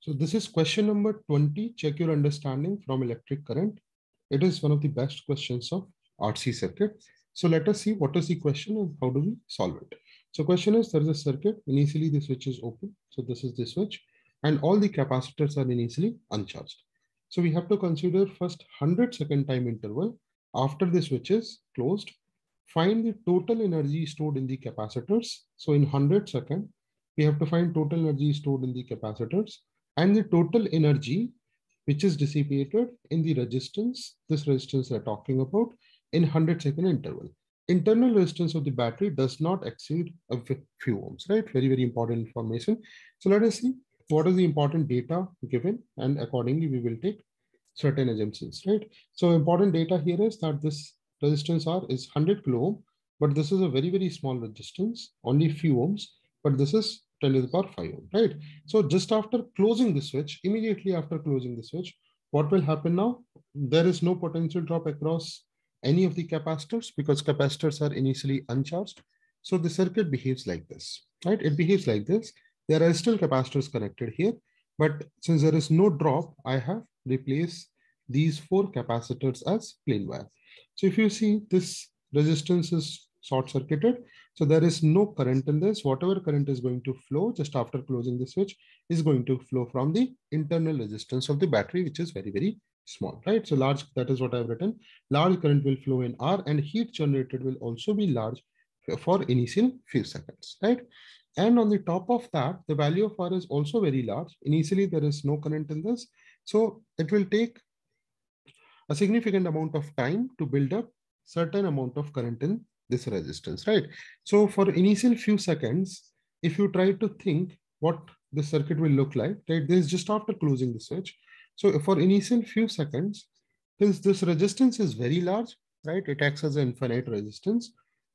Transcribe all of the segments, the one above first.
So this is question number 20. Check your understanding from electric current. It is one of the best questions of RC circuit. So let us see what is the question and how do we solve it. So question is there is a circuit. Initially the switch is open. So this is the switch and all the capacitors are initially uncharged. So we have to consider first 100 second time interval after the switch is closed. Find the total energy stored in the capacitors. So in 100 second, we have to find total energy stored in the capacitors and the total energy which is dissipated in the resistance, this resistance we're talking about in 100 second interval. Internal resistance of the battery does not exceed a few ohms, right? Very, very important information. So let us see what is the important data given and accordingly we will take certain assumptions, right? So important data here is that this resistance R is 100 kilo ohm, but this is a very, very small resistance, only few ohms, but this is 10 to the power 5 ohm, right? So just after closing the switch, immediately after closing the switch, what will happen now? There is no potential drop across any of the capacitors because capacitors are initially uncharged. So the circuit behaves like this, right? It behaves like this. There are still capacitors connected here, but since there is no drop, I have replaced these four capacitors as plain wire. So if you see this resistance is short circuited. So there is no current in this. Whatever current is going to flow just after closing the switch is going to flow from the internal resistance of the battery, which is very, very small, right? So large, that is what I've written. Large current will flow in R and heat generated will also be large for initial few seconds, right? And on the top of that, the value of R is also very large. Initially, there is no current in this. So it will take a significant amount of time to build up certain amount of current in this resistance, right? So for initial few seconds, if you try to think what the circuit will look like, right? This is just after closing the switch. So for initial few seconds, since this resistance is very large, right? It acts as an infinite resistance.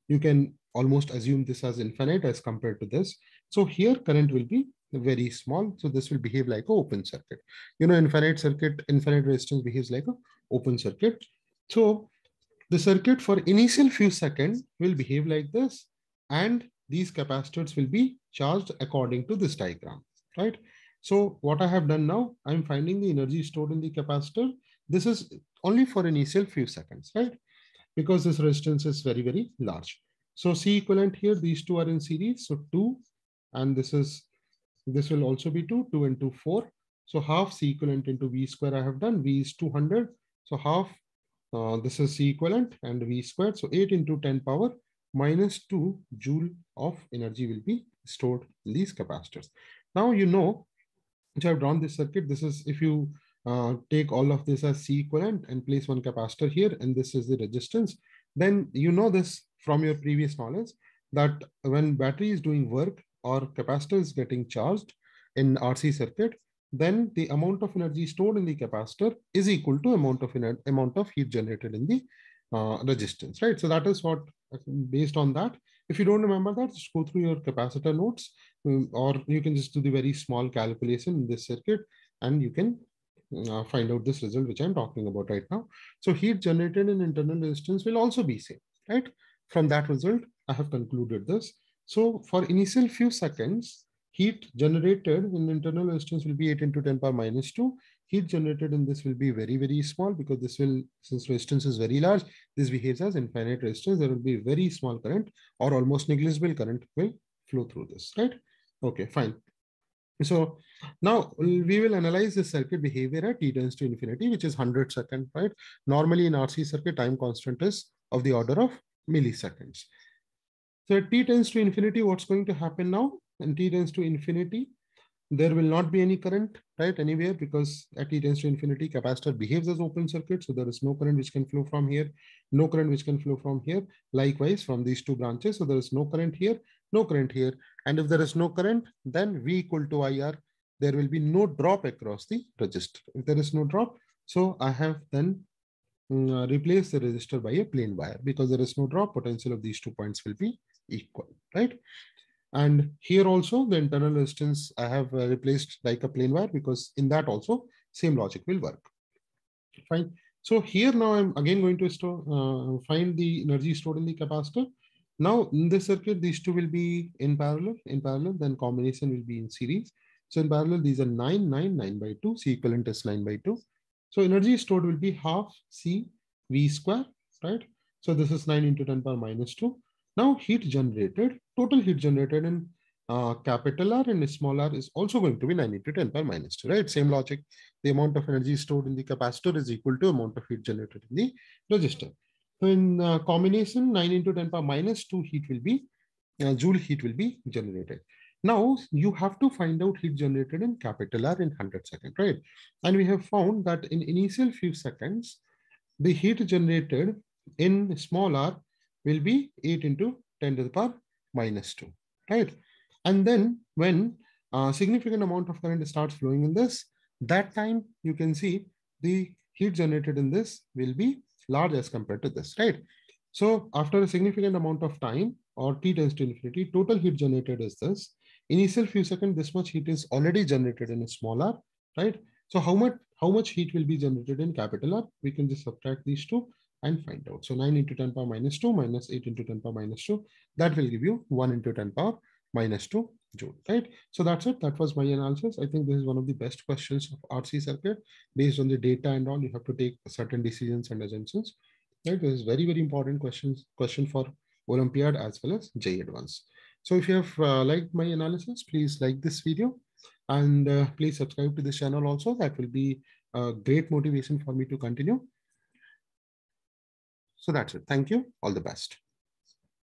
You can almost assume this as infinite as compared to this. So here current will be very small. So this will behave like an open circuit. You know, infinite circuit, infinite resistance behaves like an open circuit. So the circuit for initial few seconds will behave like this and these capacitors will be charged according to this diagram, right? So what I have done now, I'm finding the energy stored in the capacitor. This is only for initial few seconds, right? Because this resistance is very, very large. So C equivalent here, these two are in series. So two, and this is, this will also be two, two and two, four. So half C equivalent into V square I have done, V is 200. So half uh, this is C equivalent and V squared. So 8 into 10 power minus 2 joule of energy will be stored in these capacitors. Now you know, which I've drawn this circuit. This is if you uh, take all of this as C equivalent and place one capacitor here, and this is the resistance, then you know this from your previous knowledge that when battery is doing work or capacitor is getting charged in RC circuit, then the amount of energy stored in the capacitor is equal to amount of amount of heat generated in the uh, resistance, right? So that is what, based on that, if you don't remember that, just go through your capacitor notes, um, or you can just do the very small calculation in this circuit, and you can uh, find out this result which I'm talking about right now. So heat generated in internal resistance will also be same, right? From that result, I have concluded this. So for initial few seconds, heat generated in internal resistance will be 8 into 10 power minus 2. Heat generated in this will be very, very small because this will, since resistance is very large, this behaves as infinite resistance. There will be very small current or almost negligible current will flow through this, right? Okay, fine. So now we will analyze the circuit behavior at t tends to infinity, which is 100 second, right? Normally in RC circuit, time constant is of the order of milliseconds. So at t tends to infinity, what's going to happen now? T tends to infinity, there will not be any current, right, anywhere because at t tends to infinity, capacitor behaves as open circuit. So there is no current which can flow from here, no current which can flow from here. Likewise, from these two branches. So there is no current here, no current here. And if there is no current, then V equal to IR, there will be no drop across the resistor. If there is no drop, so I have then uh, replaced the resistor by a plain wire because there is no drop, potential of these two points will be equal, right? And here also the internal resistance I have uh, replaced like a plain wire because in that also same logic will work. Fine. So here now I'm again going to store, uh, find the energy stored in the capacitor. Now in this circuit, these two will be in parallel, in parallel, then combination will be in series. So in parallel, these are 9, 9, 9 by 2. C equivalent is 9 by 2. So energy stored will be half C V square, right? So this is 9 into 10 power minus 2. Now heat generated, total heat generated in uh, capital R and small r is also going to be 9 into 10 power minus 2, right? Same logic. The amount of energy stored in the capacitor is equal to amount of heat generated in the resistor. So in uh, combination, 9 into 10 power minus 2 heat will be, uh, joule heat will be generated. Now you have to find out heat generated in capital R in 100 seconds, right? And we have found that in initial few seconds, the heat generated in small r will be 8 into 10 to the power minus 2, right? And then when a significant amount of current starts flowing in this, that time you can see the heat generated in this will be large as compared to this, right? So after a significant amount of time or t tends to infinity, total heat generated is this. Initial few seconds, this much heat is already generated in a small r, right? So how much how much heat will be generated in capital R? We can just subtract these two and find out. So 9 into 10 power minus 2 minus 8 into 10 power minus 2. That will give you 1 into 10 power minus 2 joule, right? So that's it. That was my analysis. I think this is one of the best questions of RC circuit. Based on the data and all, you have to take certain decisions and assumptions. Right? This is very, very important questions, question for Olympiad as well as JEE Advanced. So if you have uh, liked my analysis, please like this video and uh, please subscribe to this channel also. That will be a great motivation for me to continue. So that's it. Thank you. All the best.